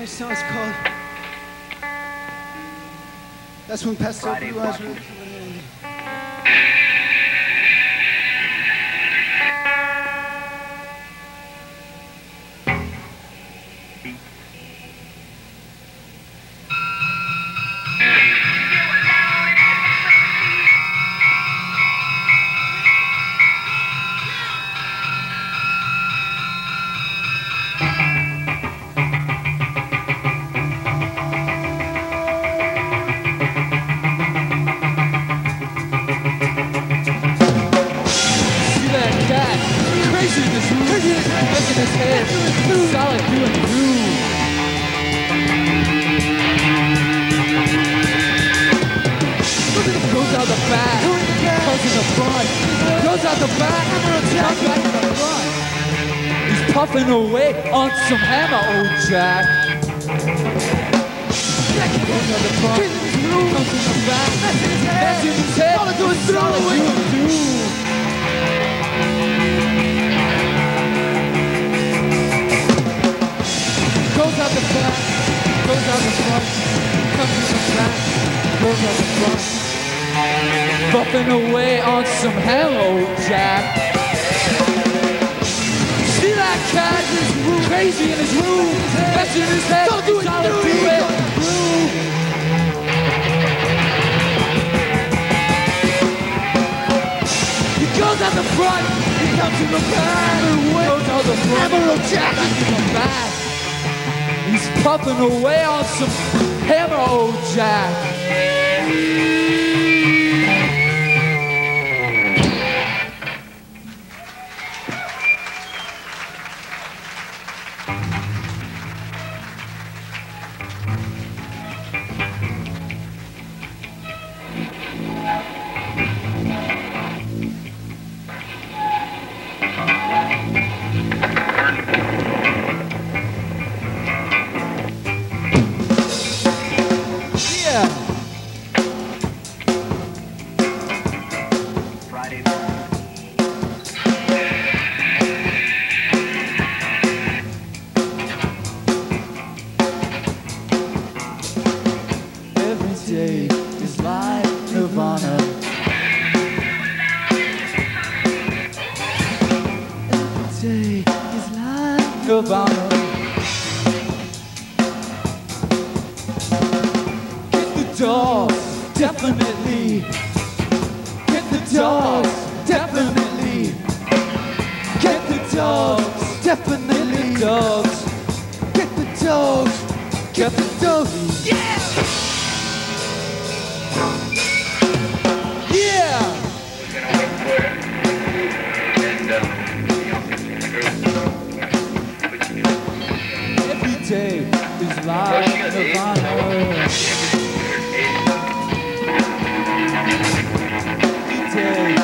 Next called. That's when Pastel Blue Eyes really coming in. See in his head. Solid doing the groove. Goes out the back. Comes in the front. Goes out the back. Comes back in the front. He's puffing away on some hammer, old Jack. Goes out the front. Comes in the back. That's in his head. Solid doing through. Out the back, goes out the front, comes in the back, goes out the front. Bumping away on some hello, Jack. See that cat? Is room, crazy in his room, messing his head, don't do it, trying to do it. He goes out the front, he comes in the back, goes out the front, Emerald Jack in the back. He's puffing away on some hammer, old Jack. Nirvana. Get the dogs, definitely. Get the dogs, definitely. Get the dogs, definitely. Dogs. Get the dogs. Get the dogs. Day is like Nirvana. Every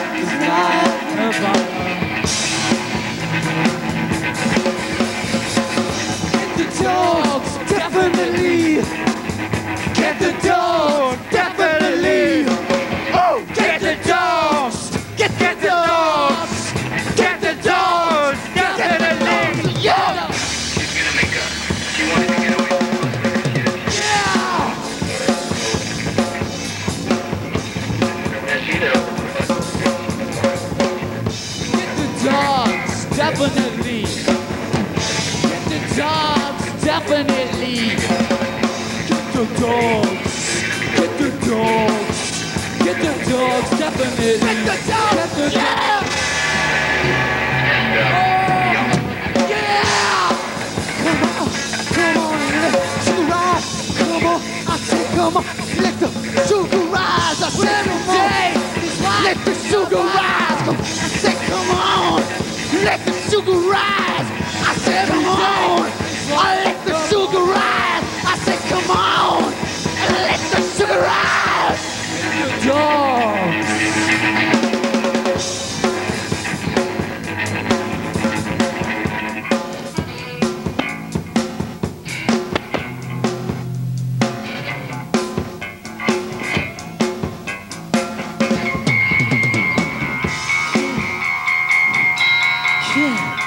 definitely. Get the dogs, get the dogs, get the dogs, definitely. Get the dogs, get the yeah! Oh, yeah! Come on, come on, let sugar rise. Come on, I say come on, let the sugar rise. I say come on, let the sugar rise. Come- I say come on, let the sugar rise. I say come on, I Yeah.